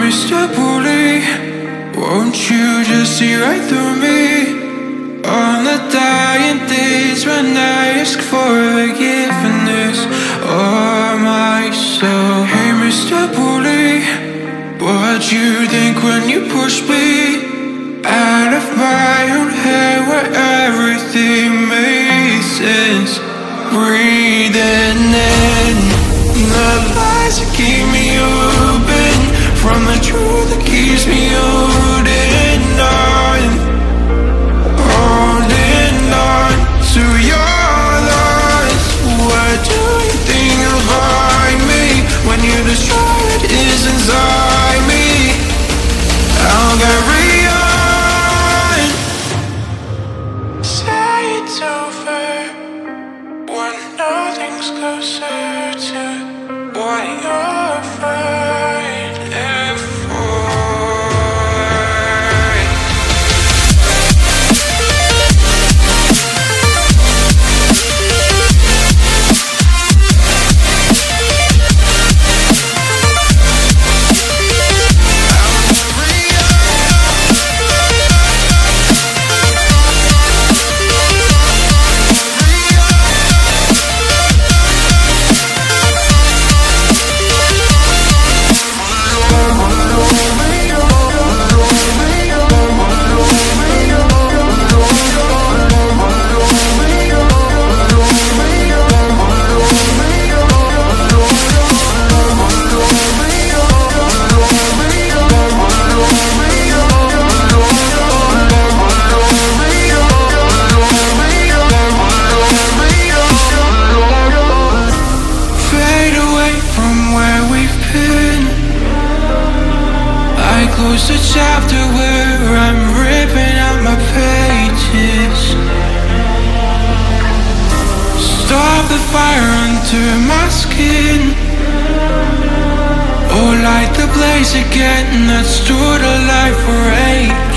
Mr. Bully, won't you just see right through me? On the dying days when I ask for forgiveness or my soul. Hey, Mr. Bully, what you think when you push me out of my own head where everything made sense? Breathing in the lies that keep from the truth that keeps me holding on, holding on to your lies. What do you think of I me when you destroy what is inside me? I'll carry on. Say it's over when nothing's closer to what you're close the chapter where I'm ripping out my pages. Stop the fire under my skin. Oh, light the blaze again that stood alive for ages.